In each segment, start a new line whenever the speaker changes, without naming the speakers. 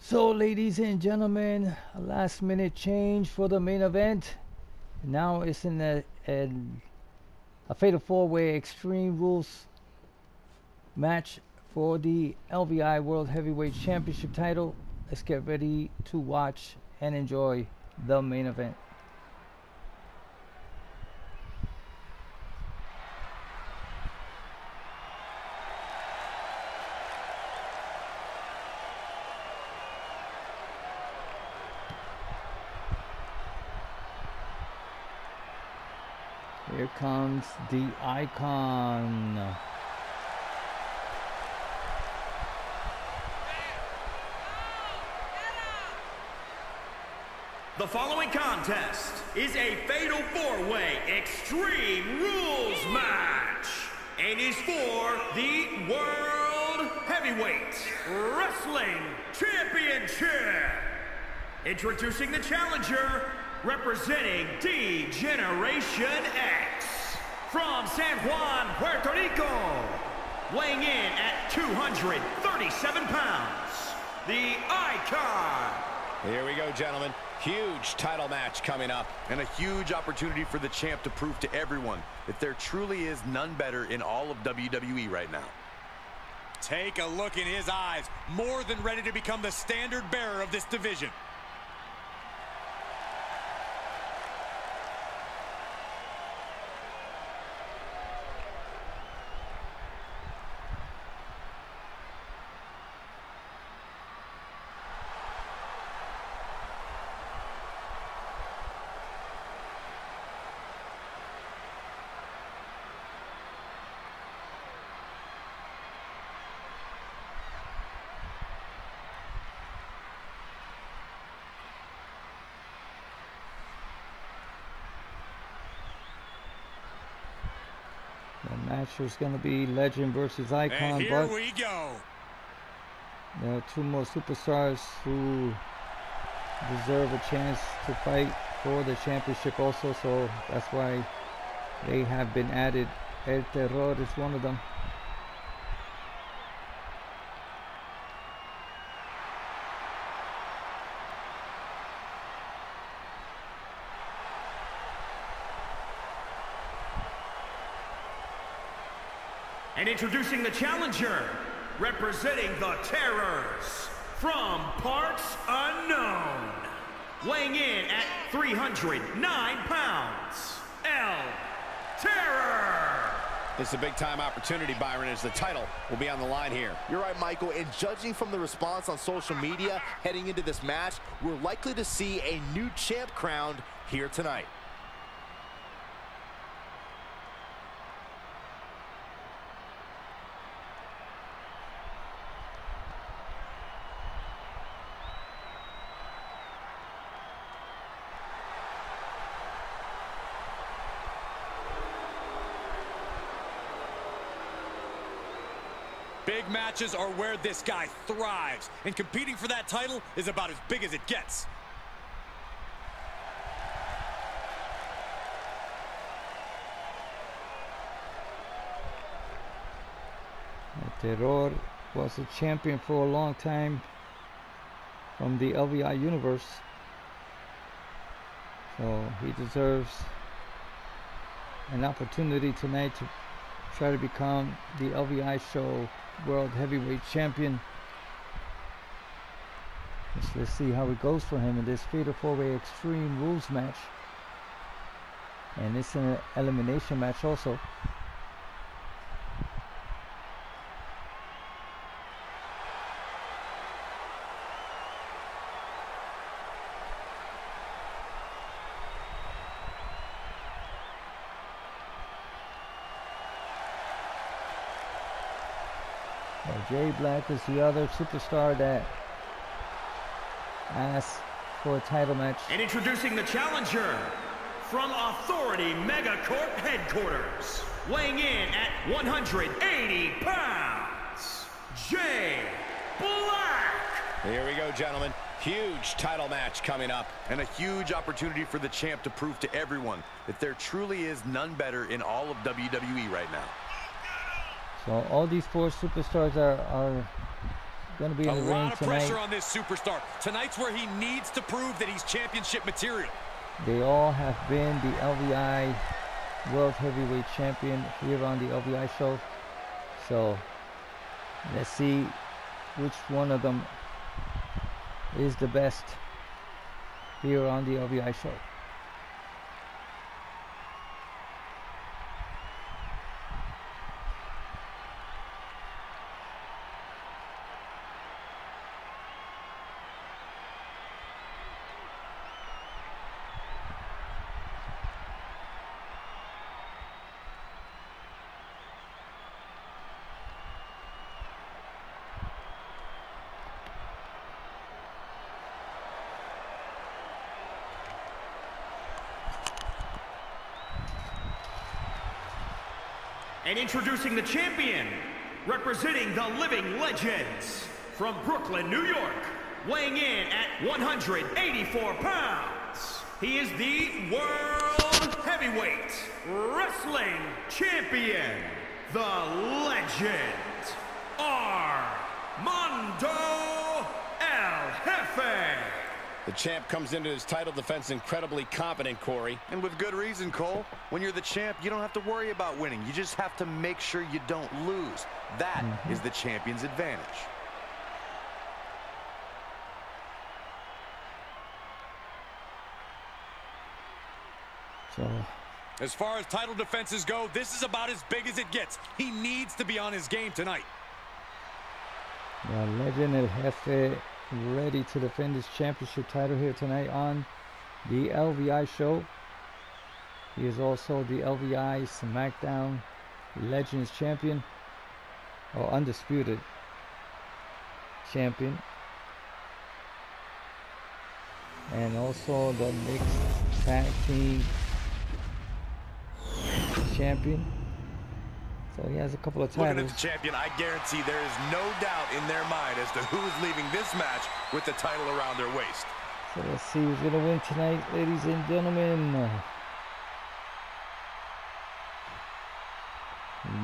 So, ladies and gentlemen, a last minute change for the main event. Now it's in a, a, a fatal four way extreme rules match for the LVI World Heavyweight Championship title. Let's get ready to watch and enjoy the main event. Here comes the icon.
The following contest is a Fatal 4-Way Extreme Rules match and is for the World Heavyweight Wrestling Championship. Introducing the challenger, representing D-Generation X from San Juan, Puerto Rico, weighing in at 237 pounds, the Icon.
Here we go, gentlemen. Huge title match coming up.
And a huge opportunity for the champ to prove to everyone that there truly is none better in all of WWE right now.
Take a look in his eyes. More than ready to become the standard bearer of this division.
The match going to be Legend versus Icon,
And here
but
we go.
there are two more superstars who deserve a chance to fight for the championship also, so that's why they have been added. El Terror is one of them.
And introducing the challenger, representing the Terrors from parts unknown, weighing in at 309 pounds, El Terror.
This is a big time opportunity, Byron, as the title will be on the line here.
You're right, Michael, and judging from the response on social media heading into this match, we're likely to see a new champ crowned here tonight.
Big matches are where this guy thrives, and competing for that title is about as big as it gets.
Terror was a champion for a long time from the LVI universe. So he deserves an opportunity tonight to try to become the LVI show world heavyweight champion. Let's, let's see how it goes for him in this fatal four-way extreme rules match. And it's an elimination match also. Jay Black is the other superstar that asked for a title match.
And introducing the challenger from Authority Megacorp headquarters, weighing in at 180 pounds, Jay Black.
Here we go, gentlemen. Huge title match coming up.
And a huge opportunity for the champ to prove to everyone that there truly is none better in all of WWE right now.
So all these four superstars are, are going to be in the ring tonight.
A lot of pressure on this superstar. Tonight's where he needs to prove that he's championship material.
They all have been the LVI World Heavyweight Champion here on the LVI show. So let's see which one of them is the best here on the LVI show.
And introducing the champion, representing the Living Legends, from Brooklyn, New York, weighing in at 184 pounds. He is the World Heavyweight Wrestling Champion, the Legend, Armando
The champ comes into his title defense incredibly confident, Corey.
And with good reason, Cole. When you're the champ, you don't have to worry about winning. You just have to make sure you don't lose. That mm-hmm. is the champion's advantage.
So
As far as title defenses go, this is about as big as it gets. He needs to be on his game tonight.
the Legend El Jefe ready to defend his championship title here tonight on the LVI show. He is also the LVI SmackDown Legends champion or undisputed champion. And also the mixed tag team champion. So he has a couple of
Looking at the champion, I guarantee there is no doubt in their mind as to who is leaving this match with the title around their waist.
So let's see who's gonna win tonight, ladies and gentlemen.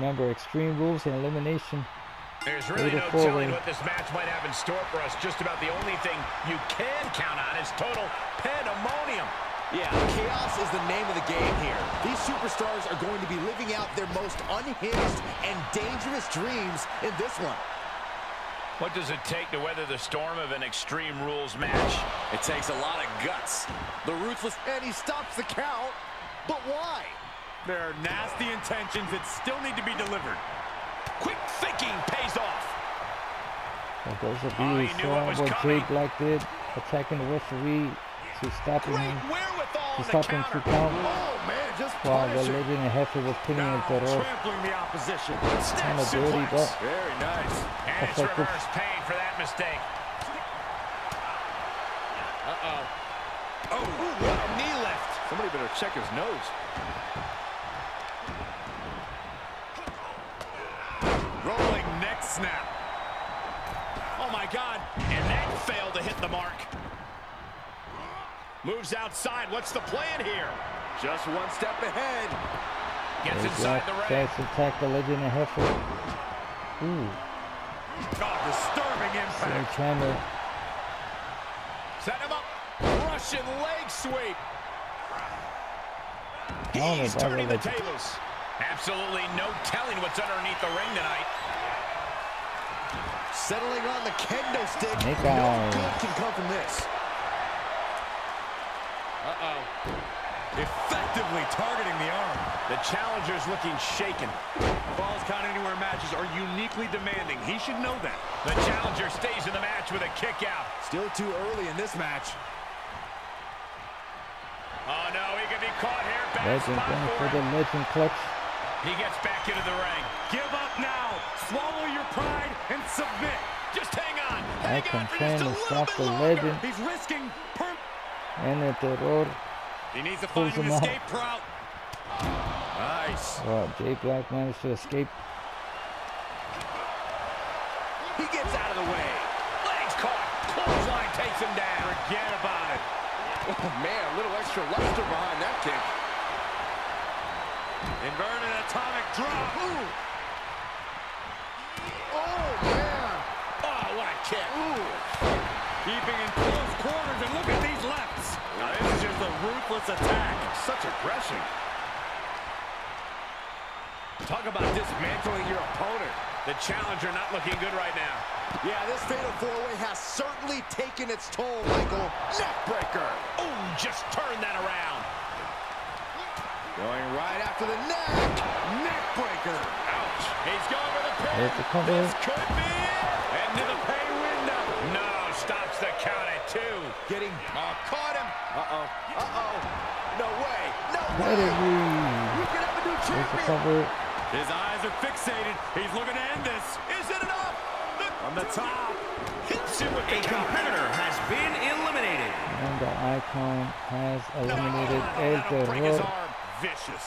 Remember, Extreme Rules and Elimination.
There's really no telling what this match might have in store for us. Just about the only thing you can count on is total pandemonium.
Yeah, chaos is the name of the game here. These superstars are going to be living out their most unhinged and dangerous dreams in this one.
What does it take to weather the storm of an Extreme Rules match?
It takes a lot of guts. The ruthless
And he stops the count, but why?
There are nasty intentions that still need to be delivered.
Quick thinking pays off.
For those of
Oh,
you
he knew what was
what Jay
coming.
Black did, attacking the referee to stopping
Great
him,
wherewithal
to
on the
stop him
counter.
to count,
Oh, man, just
while the
punish him.
Legend and Jefe was pinning
Now
at the rope.
trampling the opposition.
Kind of dirty, but
Very nice.
And it's
Effective.
reverse pain for that mistake. Uh-oh. Oh, what a knee lift.
Somebody better check his nose.
Rolling neck snap.
Oh, my God. And that failed to hit the mark. Moves outside. What's the plan here?
Just one step ahead.
Gets
Jay
inside the ring.
tries to attack the Legend and Jefe. Ooh,
Oh, disturbing impact.
sledgehammer.
Set him up. Russian leg sweep.
Oh,
He's turning the
God.
tables. Absolutely no telling what's underneath the ring tonight.
Settling on the kendo stick.
Nick
no good can come from this.
Uh-oh.
Effectively targeting the arm.
The challenger's looking shaken.
Falls count anywhere matches are uniquely demanding. He should know that.
The challenger stays in the match with a kick out.
Still too early in this match.
Oh, no, he could be caught here. Bad
Legend
spot
going
for
for the. Legend clutch.
He gets back into the ring.
Give up now. Swallow your pride and submit.
Just hang on.
I
Hang
can
on for just a little bit
the
longer.
Legend.
He's risking per...
And el terror.
He needs to find
him
an
out.
escape route. Nice.
Well, Jay Black managed to escape.
He gets out of the way. Legs caught. Clothesline takes him down.
Forget about it.
Oh, man, a little extra luster behind that kick.
Inverted atomic drop. Ooh.
Oh, man.
Oh, what a kick.
Keeping in close quarters, and look at these lefts.
Now this is just a ruthless attack.
Such aggression.
Talk about dismantling your opponent. The challenger not looking good right now.
Yeah, this fatal four-way has certainly taken its toll, Michael. Neckbreaker.
Oh, just turn that around.
Going right after the neck. Neckbreaker.
Ouch. He's going for the pin.
There's the cover.
This could be two.
Getting...
Oh, caught him.
Uh-oh. Uh-oh. No way. No way.
Pedigree.
We could have a new
There's the
champion.
cover.
His eyes are fixated. He's looking to end this.
Is it enough?
On the top.
Hits him with
A
the
competitor has been eliminated.
And the icon has eliminated
Oh,
El
that'll break his
Terror.
arm. Vicious.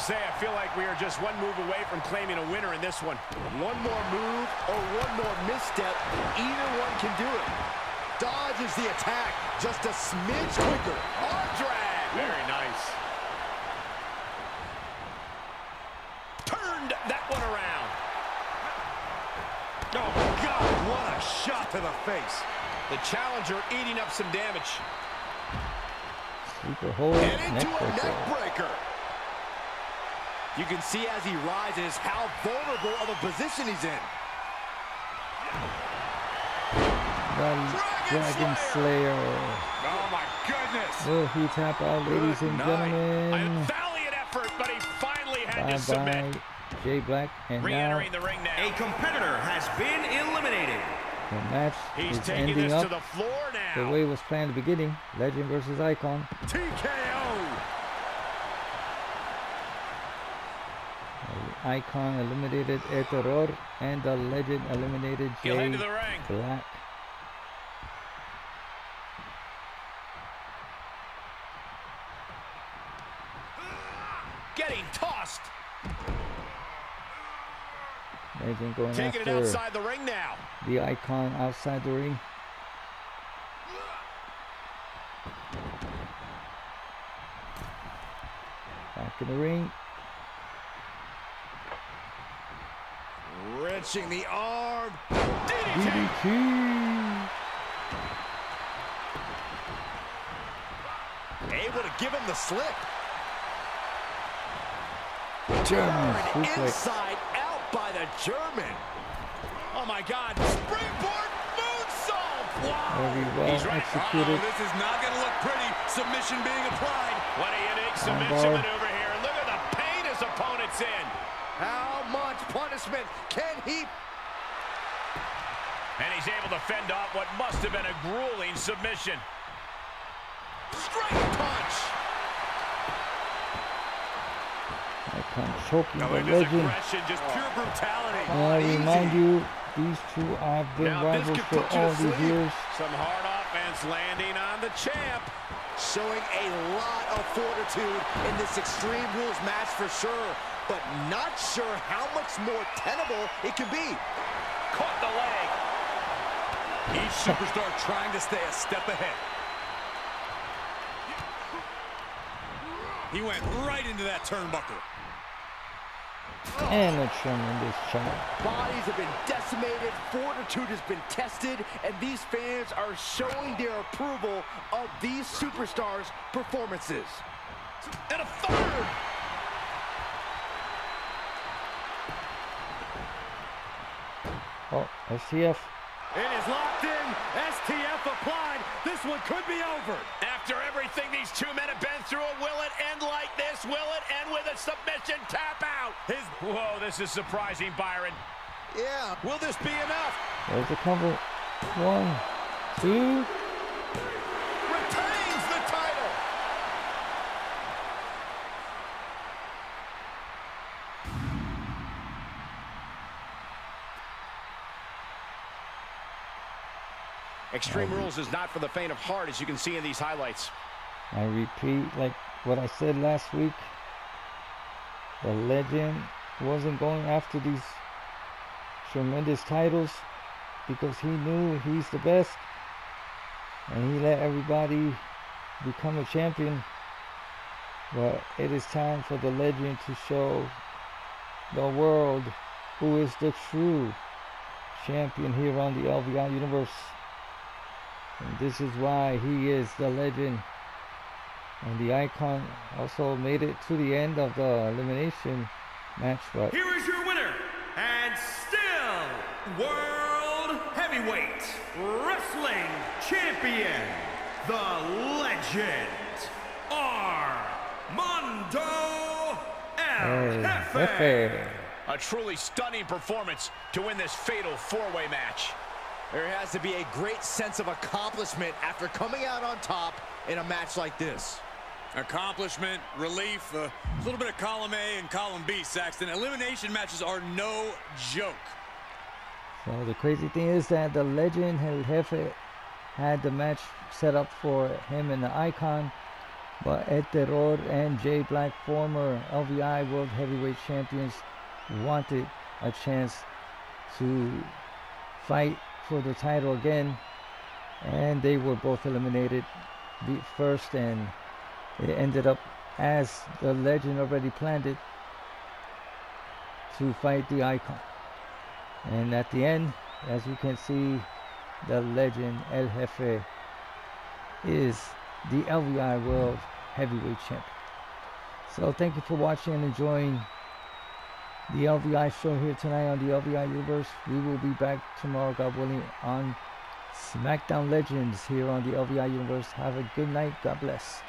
I to say, I feel like we are just one move away from claiming a winner in this one.
One more move or one more misstep, either one can do it. Dodges the attack just a smidge quicker. Arm drag.
Very nice. Turned that one around.
Oh, God, what a shot to the face.
The challenger eating up some damage.
Sleeper hold.
And into
Neck
a
breaker.
breaker. You can see as he rises how vulnerable of a position he's in.
The Dragon Slayer.
Oh, my goodness.
Will he tap out, ladies and
A
gentlemen?
valiant effort, but he finally had
Bye
to submit.
Jay Black. And now
Re-entering the ring
A competitor has been eliminated.
the match
He's
is
taking
ending
this
up
to the floor now.
the way it was planned at the beginning. Legend versus Icon.
TKO.
The Icon eliminated El Terror, and the Legend eliminated Jay
the ring.
Black.
Getting tossed.
Legend going
Taking it outside the ring now.
the Icon outside the ring. Back in the ring.
Wrenching the arm.
DDT.
Able to give him the slip.
German suplex.
inside out by the German. Oh my God. Springboard moonsault. Wow.
Well
He's right.
executed.
Oh, this is not going to look pretty. Submission being applied.
What a unique submission maneuver here. Look at the pain his opponent's in.
How much punishment can he
And he's able to fend off what must have been a grueling submission.
straight punch?
Icon choking
Now
the
look at his
Legend.
aggression, just pure brutality.
And I remind you, these two have been
Now
rivals for all these years.
Some hard offense landing on the champ.
Showing a lot of fortitude in this Extreme Rules match for sure, but not sure how much more tenable it can be.
Caught the leg.
Each superstar trying to stay a step ahead. He went right into that turnbuckle.
And a tremendous chop.
Bodies have been decimated, fortitude has been tested, and these fans are showing their approval of these superstars' performances.
And a third.
Oh, STF.
It is locked in. STF applied. This one could be over.
After everything these two men have been through, will it end like this? Will it end with a submission tap out? His Whoa, this is surprising, Byron.
Yeah,
Will this be enough?
There's the cover. One, two.
Retains the title. Extreme Rules is not for the faint of heart, as you can see in these highlights.
I repeat, like what I said last week. The legend wasn't going after these tremendous titles because he knew he's the best. And he let everybody become a champion. But it is time for the legend to show the world who is the true champion here on the LVI Universe. And this is why he is the legend. And the icon also made it to the end of the elimination match. But
Here is your winner, and still World Heavyweight Wrestling Champion, the Legend, Armando El
El
Jefe.
Jefe.
A truly stunning performance to win this fatal four-way match.
There has to be a great sense of accomplishment after coming out on top in a match like this.
Accomplishment, relief, a little bit of column A and column B, Saxton. Elimination matches are no joke.
So the crazy thing is that the legend El Jefe had the match set up for him and the icon, but El Terror and Jay Black, former LVI World Heavyweight Champions, wanted a chance to fight for the title again, and they were both eliminated first, and it ended up as the legend already planned it to fight the icon. And at the end, as you can see, the legend El Jefe is the LVI World Heavyweight Champion. So thank you for watching and enjoying the LVI show here tonight on the LVI Universe. We will be back tomorrow, God willing, on SmackDown Legends here on the LVI Universe. Have a good night. God bless.